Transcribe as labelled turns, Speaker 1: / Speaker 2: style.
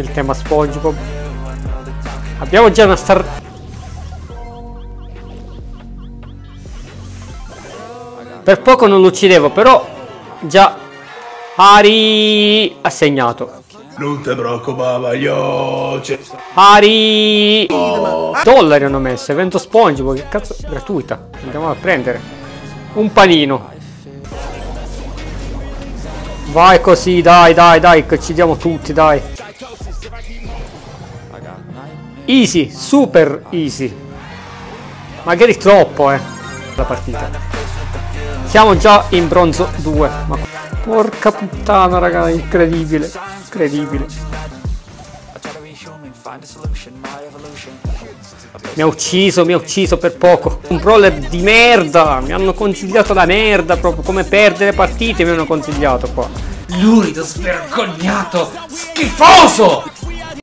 Speaker 1: il tema SpongeBob. Abbiamo già una star... Per poco non lo uccidevo, però già Ari ha segnato.
Speaker 2: Non ti preoccupare, io.
Speaker 1: Ari dollari hanno messo, evento SpongeBob, che cazzo gratuita. Andiamo a prendere un panino. Vai così, dai, dai, dai, che ci diamo tutti, dai. Easy, super easy. Magari troppo, eh, la partita. Siamo già in bronzo 2. Ma porca puttana, raga, incredibile. Incredibile. Mi ha ucciso, mi ha ucciso per poco. Un brawler di merda. Mi hanno consigliato la merda proprio come perdere partite mi hanno consigliato qua.
Speaker 3: Lurido, svergognato, schifoso!